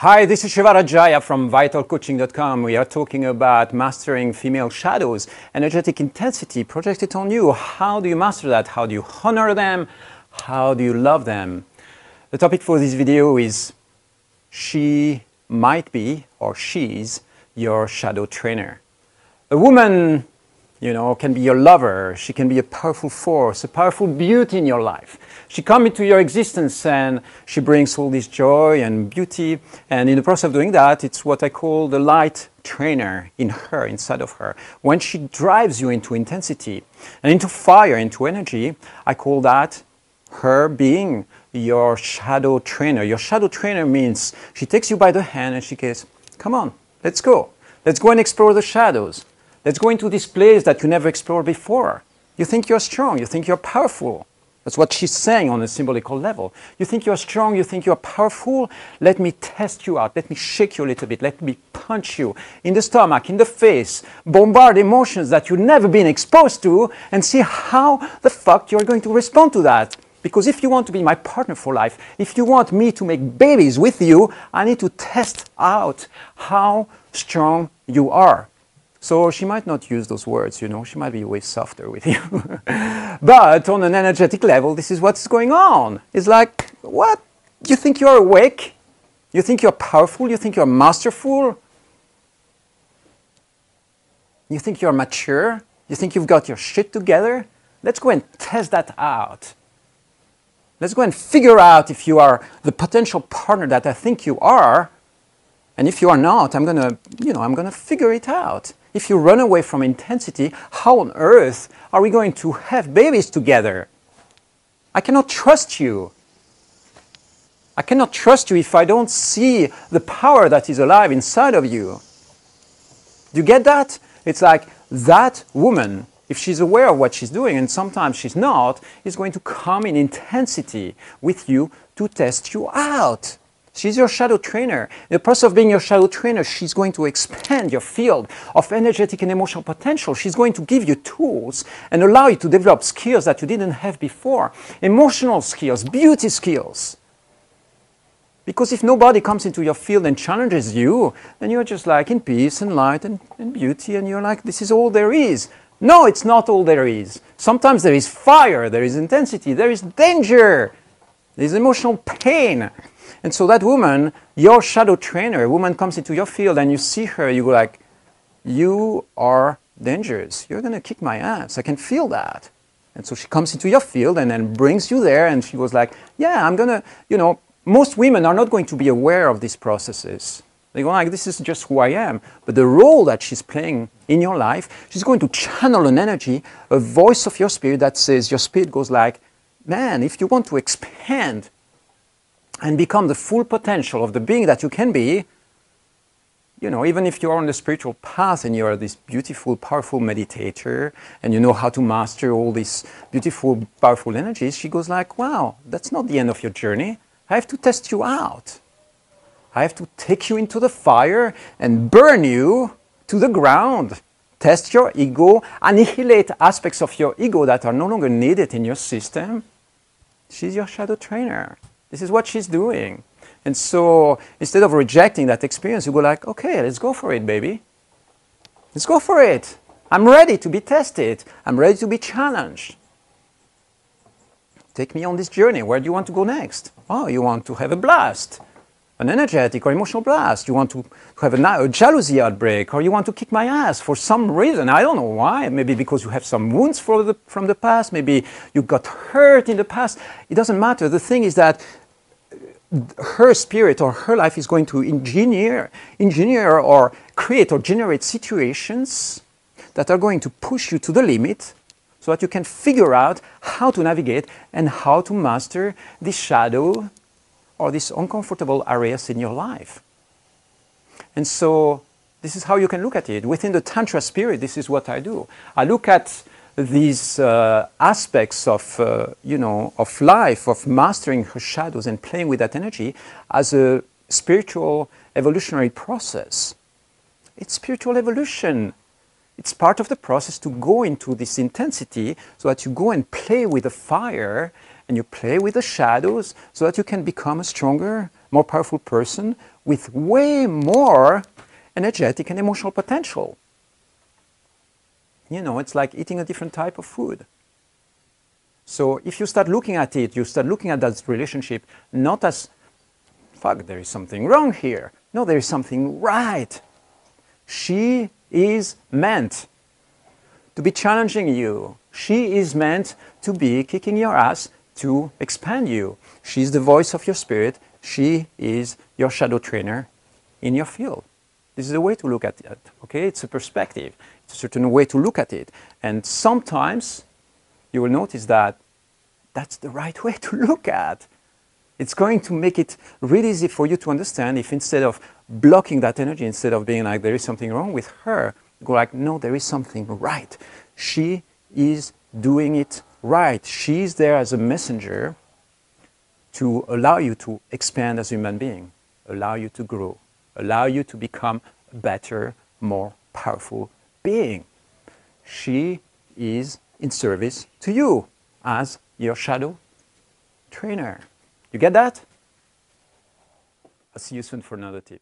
Hi, this is Shiva Rajaya from vitalcoaching.com. We are talking about mastering female shadows, energetic intensity projected on you. How do you master that? How do you honor them? How do you love them? The topic for this video is she might be or she's your shadow trainer. A woman you know, can be your lover. She can be a powerful force, a powerful beauty in your life. She comes into your existence and she brings all this joy and beauty. And in the process of doing that, it's what I call the light trainer in her, inside of her. When she drives you into intensity and into fire, into energy, I call that her being your shadow trainer. Your shadow trainer means she takes you by the hand and she says, come on, let's go. Let's go and explore the shadows. Let's go into this place that you never explored before. You think you're strong, you think you're powerful. That's what she's saying on a symbolical level. You think you're strong, you think you're powerful. Let me test you out. Let me shake you a little bit. Let me punch you in the stomach, in the face, bombard emotions that you've never been exposed to, and see how the fuck you're going to respond to that. Because if you want to be my partner for life, if you want me to make babies with you, I need to test out how strong you are. So she might not use those words, you know, she might be way softer with you. but on an energetic level, this is what's going on. It's like, what? You think you're awake? You think you're powerful? You think you're masterful? You think you're mature? You think you've got your shit together? Let's go and test that out. Let's go and figure out if you are the potential partner that I think you are. And if you are not, I'm gonna, you know, I'm gonna figure it out. If you run away from intensity, how on earth are we going to have babies together? I cannot trust you. I cannot trust you if I don't see the power that is alive inside of you. Do you get that? It's like that woman, if she's aware of what she's doing, and sometimes she's not, is going to come in intensity with you to test you out. She's your shadow trainer. In the process of being your shadow trainer, she's going to expand your field of energetic and emotional potential. She's going to give you tools and allow you to develop skills that you didn't have before. Emotional skills, beauty skills. Because if nobody comes into your field and challenges you, then you're just like in peace and light and, and beauty, and you're like, this is all there is. No, it's not all there is. Sometimes there is fire, there is intensity, there is danger, there is emotional pain. And so that woman, your shadow trainer, a woman comes into your field and you see her, you go like, you are dangerous. You're going to kick my ass. I can feel that. And so she comes into your field and then brings you there and she was like, yeah, I'm going to, you know, most women are not going to be aware of these processes. They go like, this is just who I am. But the role that she's playing in your life, she's going to channel an energy, a voice of your spirit that says, your spirit goes like, man, if you want to expand and become the full potential of the being that you can be, you know, even if you are on the spiritual path and you are this beautiful, powerful meditator and you know how to master all these beautiful, powerful energies, she goes like, wow, that's not the end of your journey. I have to test you out. I have to take you into the fire and burn you to the ground. Test your ego, annihilate aspects of your ego that are no longer needed in your system. She's your shadow trainer. This is what she's doing. And so instead of rejecting that experience, you go like, okay, let's go for it, baby. Let's go for it. I'm ready to be tested. I'm ready to be challenged. Take me on this journey. Where do you want to go next? Oh, you want to have a blast, an energetic or emotional blast. You want to have a, a jealousy outbreak, or you want to kick my ass for some reason. I don't know why. Maybe because you have some wounds the, from the past. Maybe you got hurt in the past. It doesn't matter. The thing is that her spirit or her life is going to engineer, engineer or create or generate situations that are going to push you to the limit so that you can figure out how to navigate and how to master this shadow or these uncomfortable areas in your life. And so this is how you can look at it. Within the Tantra spirit, this is what I do. I look at these uh, aspects of, uh, you know, of life, of mastering her shadows and playing with that energy as a spiritual evolutionary process. It's spiritual evolution. It's part of the process to go into this intensity so that you go and play with the fire and you play with the shadows so that you can become a stronger, more powerful person with way more energetic and emotional potential. You know, it's like eating a different type of food. So if you start looking at it, you start looking at that relationship not as, fuck, there is something wrong here. No, there is something right. She is meant to be challenging you. She is meant to be kicking your ass to expand you. She's the voice of your spirit. She is your shadow trainer in your field. This is a way to look at it. Okay, it's a perspective. It's a certain way to look at it. And sometimes you will notice that that's the right way to look at. It's going to make it really easy for you to understand if instead of blocking that energy, instead of being like there is something wrong with her, go like, no, there is something right. She is doing it right. She's there as a messenger to allow you to expand as a human being, allow you to grow, allow you to become a better, more powerful being. She is in service to you as your shadow trainer. You get that? I'll see you soon for another tip.